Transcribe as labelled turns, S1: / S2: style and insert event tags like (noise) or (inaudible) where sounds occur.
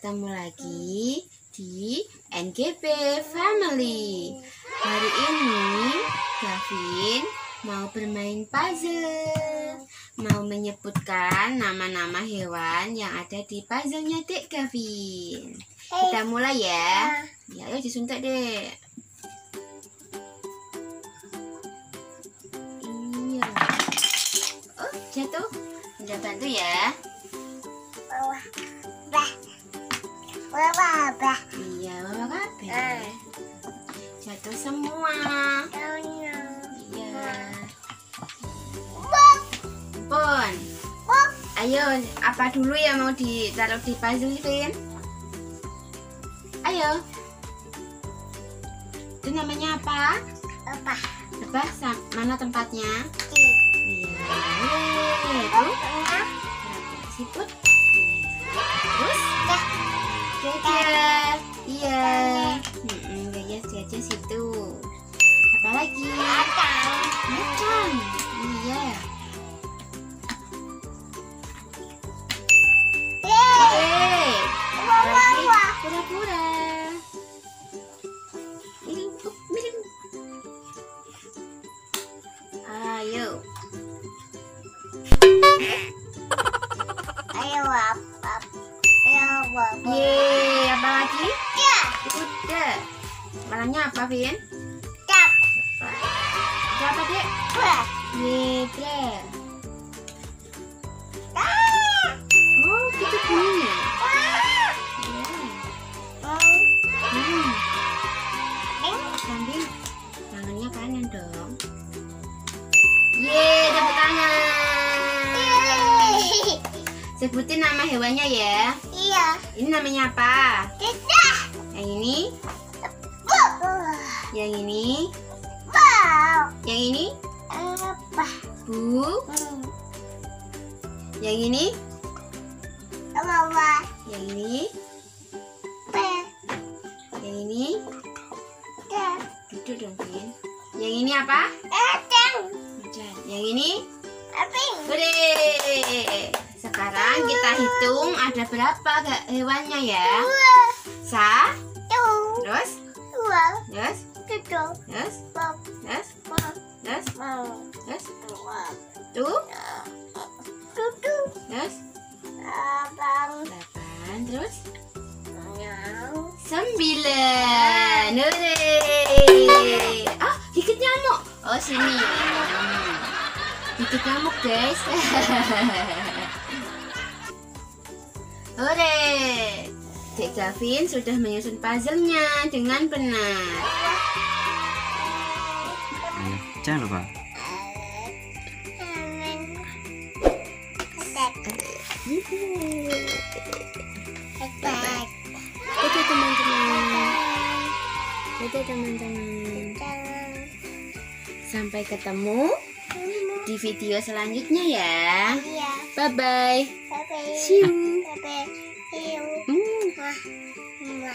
S1: ketemu lagi di NGP Family. Hari ini Gavin mau bermain puzzle. Mau menyebutkan nama-nama hewan yang ada di puzzlenya Dek Gavin. Kita mulai ya. Ya, ayo disuntik Dek. Iya. Oh, jatuh. Udah bantu ya.
S2: bawah bah bawah bah
S1: Iya, bawa kabeh.
S2: Eh.
S1: Jatuh semua.
S2: daunnya
S1: Iya.
S2: bok
S1: Pon.
S2: bok
S1: Ayo, apa dulu yang mau ditaruh di puzzle Vin? Ayo. Itu namanya apa?
S2: apa
S1: Apa? Sam- Mana tempatnya?
S2: di
S1: Iya. Yeay. Itu
S2: tengah
S1: siput. Ayo
S2: apa ayo bawah
S1: Yeay, apa lagi?
S2: ya
S1: Udah. Warnanya apa, Vin? Itu apa, Dek?
S2: bah
S1: Zebra. Sebutin nama hewannya ya.
S2: iya.
S1: Ini namanya apa?
S2: tidak.
S1: Yang ini,
S2: bawah
S1: yang ini,
S2: bawah
S1: yang ini,
S2: apa?
S1: Bu,
S2: hmm.
S1: Yang ini,
S2: bawah
S1: yang ini,
S2: bah
S1: yang ini.
S2: dah
S1: Duduk dong, Vin. Yang ini apa?
S2: Eteng,
S1: Macan. Yang ini,
S2: apa?
S1: Hore. Sekarang kita hitung ada berapa hewannya ya? Sa, terus, terus, terus, terus, terus, terus, tuh,
S2: tujuh,
S1: terus,
S2: abang,
S1: delapan, terus, sembilan. Ah, gigit nyamuk. Oh, sini. Hmm. Gigit nyamuk, guys. (laughs) Hore. Dek Gavin sudah menyusun puzzle-nya dengan benar.
S3: Ayo, jangan lupa.
S1: Dadah teman-teman. Dadah teman-teman. Sampai ketemu di video selanjutnya ya.
S2: Iya,
S1: Bye bye.
S2: bye-bye.
S1: 拜拜
S2: 拜拜嗯
S1: 你
S2: 哟么么么